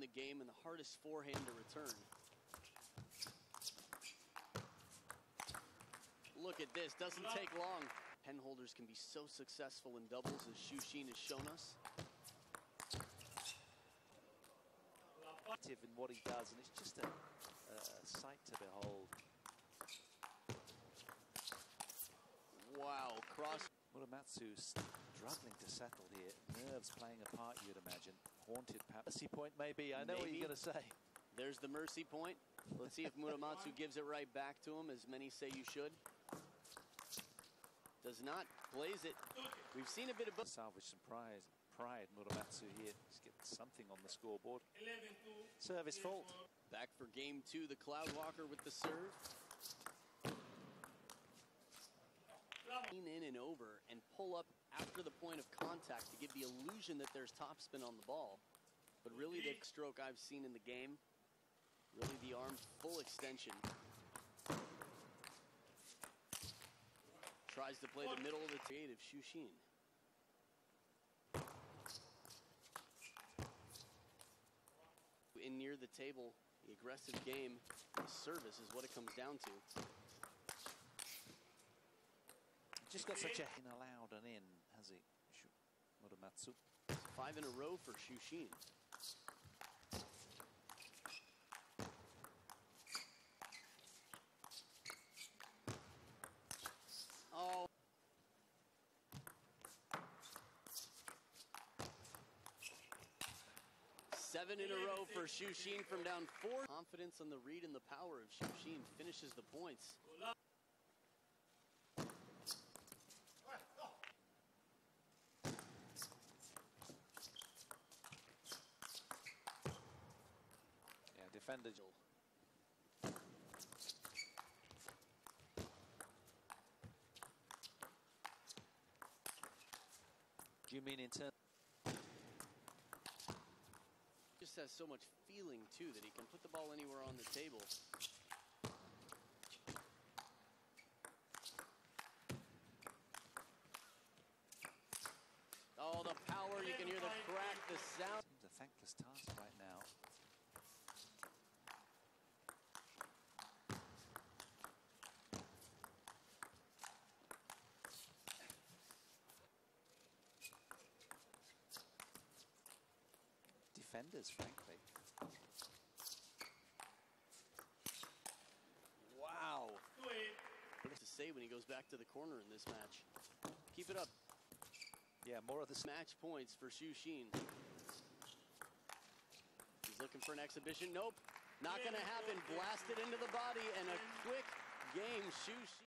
the game and the hardest forehand to return. Look at this, doesn't take long. Pen holders can be so successful in doubles as Xin has shown us. In what he does, and it's just a, a sight to behold. Wow, cross. Muramatsu struggling to settle here. Nerves playing a part, you'd imagine. Haunted Mercy point, maybe. I know what you're going to say. There's the mercy point. Let's see if Muramatsu gives it right back to him, as many say you should. Does not, plays it. We've seen a bit of both. Salvage some prize. Pride, Muramatsu here. He's getting something on the scoreboard. Service fault. Back for game two, the Cloudwalker with the serve. Lean in and over and pull up after the point of contact to give the illusion that there's topspin on the ball. But really the stroke I've seen in the game, really the arm full extension. Tries to play the middle of the Xu Xin. In near the table, the aggressive game, the service is what it comes down to. Just got such a in allowed and in, has he? Muramatsu. Five in a row for Xin. Oh. Seven in a row for Xin from down four. Confidence on the read and the power of Xin finishes the points. Yeah, defender. Do you mean in turn? Just has so much feeling too that he can put the ball anywhere on the table. Oh, the power, you can hear the crack, the sound. Seems a thankless task right now. Defenders, frankly. Wow. What to say when he goes back to the corner in this match. Keep it up. Yeah, more of the Match points for Xu Xin. He's looking for an exhibition. Nope. Not going to happen. Blasted into the body and a quick game. Xu Xin.